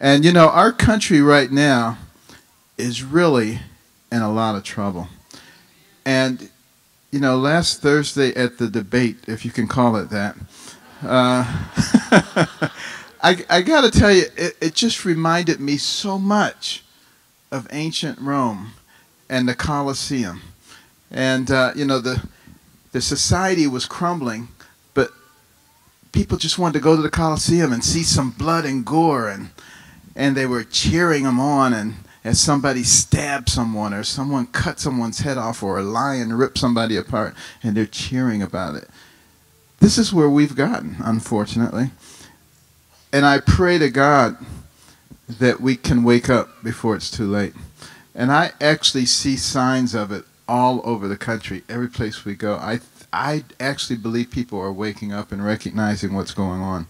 And you know, our country right now is really in a lot of trouble. And you know, last Thursday at the debate, if you can call it that, uh, I, I got to tell you, it, it just reminded me so much of ancient Rome and the Colosseum. And, uh, you know, the, the society was crumbling, but people just wanted to go to the Colosseum and see some blood and gore, and, and they were cheering them on. And as somebody stabbed someone, or someone cut someone's head off, or a lion ripped somebody apart, and they're cheering about it. This is where we've gotten, unfortunately. And I pray to God that we can wake up before it's too late. And I actually see signs of it all over the country, every place we go. I I actually believe people are waking up and recognizing what's going on.